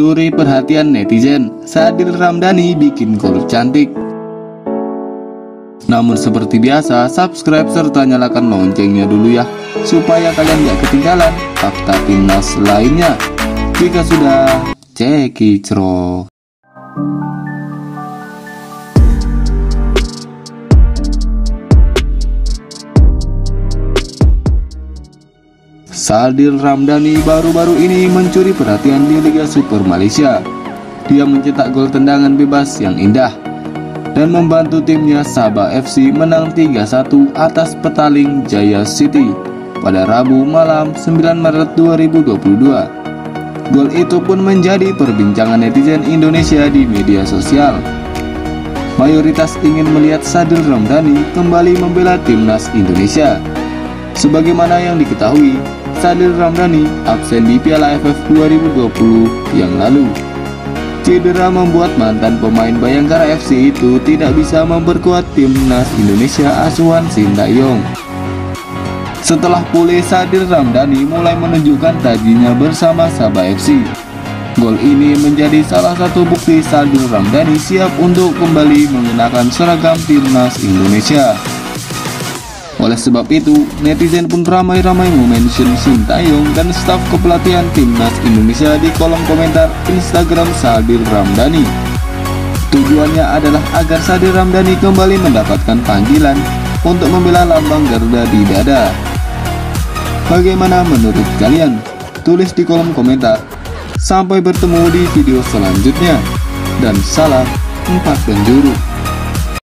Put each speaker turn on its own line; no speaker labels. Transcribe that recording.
mencuri perhatian netizen. Sadil Ramdhani bikin gol cantik. Namun seperti biasa, subscribe serta nyalakan loncengnya dulu ya, supaya kalian gak ketinggalan fakta timnas lainnya. Jika sudah, cekicro. Sadil Ramdhani baru-baru ini mencuri perhatian di Liga Super Malaysia. Dia mencetak gol tendangan bebas yang indah dan membantu timnya Sabah FC menang 3-1 atas Petaling Jaya City pada Rabu malam 9 Maret 2022. Gol itu pun menjadi perbincangan netizen Indonesia di media sosial. Mayoritas ingin melihat Sadil Ramdhani kembali membela timnas Indonesia. Sebagaimana yang diketahui, Sadil Ramdhani absen di Piala AFF 2020 yang lalu. Cedera membuat mantan pemain Bayangkara FC itu tidak bisa memperkuat timnas Indonesia asuhan Sintayong. Setelah pulih, Sadil Ramdhani mulai menunjukkan tajinya bersama Sabah FC. Gol ini menjadi salah satu bukti Sadil Ramdhani siap untuk kembali mengenakan seragam timnas Indonesia. Oleh sebab itu, netizen pun ramai-ramai memention Sintayong dan staf kepelatihan timnas Indonesia di kolom komentar Instagram Sadil Ramdhani. Tujuannya adalah agar Sadil Ramdhani kembali mendapatkan panggilan untuk membela lambang Garuda di dada. Bagaimana menurut kalian? Tulis di kolom komentar. Sampai bertemu di video selanjutnya. Dan salam empat penjuru.